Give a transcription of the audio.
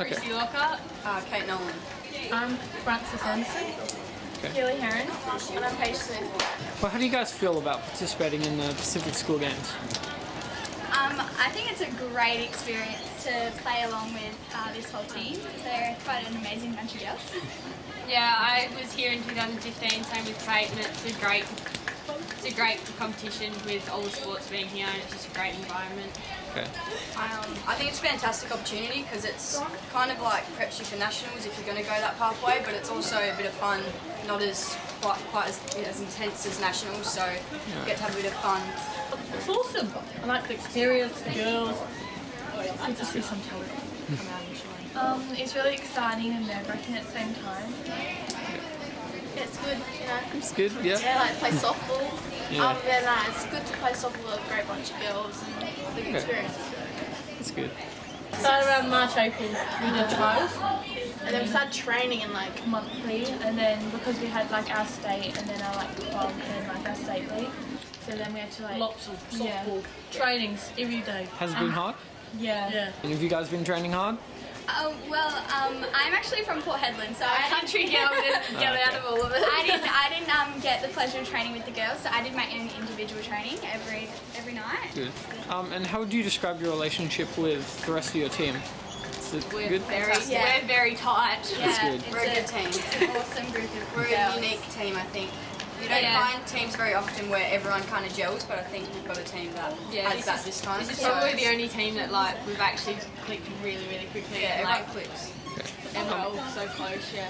Walker. Uh, Kate Nolan. I'm Frances Anderson. Okay. Keely Heron. And I'm Paige Smith. Well, how do you guys feel about participating in the Pacific School Games? Um, I think it's a great experience to play along with uh, this whole team. They're quite an amazing bunch of girls. Yeah, I was here in 2015, same with Kate, and it's a great, it's a great competition with all the sports being here, and it's just a great environment. Okay. Um, I think it's a fantastic opportunity because it's kind of like preps you for nationals if you're going to go that pathway, but it's also a bit of fun, not as quite, quite as, as intense as nationals, so you get to have a bit of fun. It's awesome. I like the experience, the girls. It's good to see some talent come out and shine. Um, it's really exciting and nerve-wracking at the same time. It's good, you know. It's good, yeah? Yeah, like play softball. Yeah. Um, then uh, it's good to play softball with a great bunch of girls and the Okay. experience is good. It's good. Started around March, April, we did trials. And then we started training in like monthly and then because we had like our state and then our like club and like our state league so then we had to like Lots of Yeah. softball trainings every day. Has it been hard? yeah Yeah. And have you guys been training hard? Oh, well, um, I'm actually from Port Hedland, so I country girl didn't get okay. out of all of it. I didn't, um, get the pleasure of training with the girls, so I did my own individual training every every night. Good. Um, and how would you describe your relationship with the rest of your team? Is it We're good? very, Yeah. we're very tight. Yeah, good. it's We're a good team. It's an awesome group of We're girls. a unique team, I think. You don't Yeah. find teams very often where everyone kind of gels, but I think we've got a team that Yeah, has this that is- this time. This is so- probably the only team that like we've actually clicked really, really quickly. yeah, and, everyone like, clicks. and we're all so close. Yeah.